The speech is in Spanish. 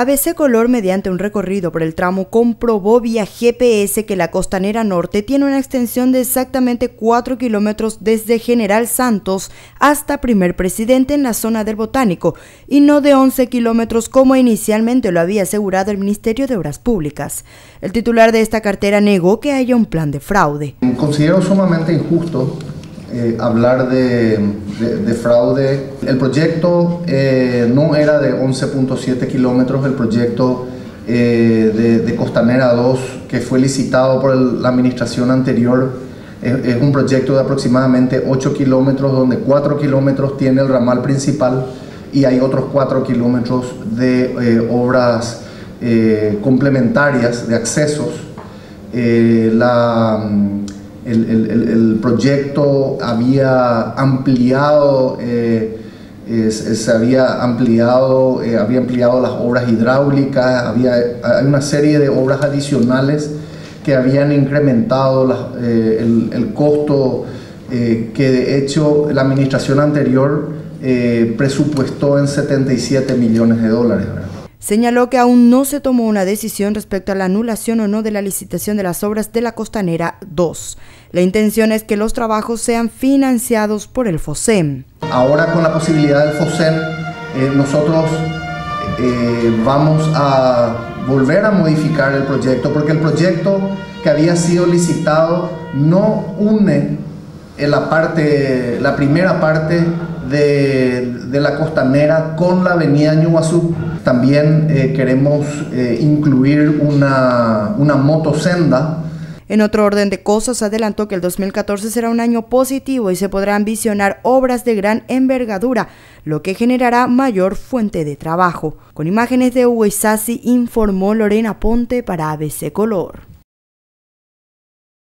ABC Color, mediante un recorrido por el tramo, comprobó vía GPS que la costanera norte tiene una extensión de exactamente 4 kilómetros desde General Santos hasta Primer Presidente en la zona del Botánico y no de 11 kilómetros como inicialmente lo había asegurado el Ministerio de Obras Públicas. El titular de esta cartera negó que haya un plan de fraude. Considero sumamente injusto eh, hablar de, fraude. El proyecto eh, no era de 11.7 kilómetros, el proyecto eh, de, Costanera 2 que fue licitado por la administración anterior es, un proyecto de aproximadamente 8 kilómetros donde 4 kilómetros tiene el ramal principal y hay otros 4 kilómetros de obras complementarias de accesos. la, el, proyecto había ampliado, eh, se había ampliado, eh, había ampliado las obras hidráulicas, había hay una serie de obras adicionales que habían incrementado eh, el, costo que de hecho la administración anterior presupuestó en 77 millones de dólares señaló que aún no se tomó una decisión respecto a la anulación o no de la licitación de las obras de la Costanera 2. La intención es que los trabajos sean financiados por el FOSEM. Ahora con la posibilidad del FOSEM, eh, nosotros eh, vamos a volver a modificar el proyecto porque el proyecto que había sido licitado no une en la parte, la primera parte de, de la costanera con la avenida Ñuguazú. También eh, queremos eh, incluir una, una motosenda en otro orden de cosas, adelantó que el 2014 será un año positivo y se podrán visionar obras de gran envergadura, lo que generará mayor fuente de trabajo. Con imágenes de Huesasi informó Lorena Ponte para ABC Color.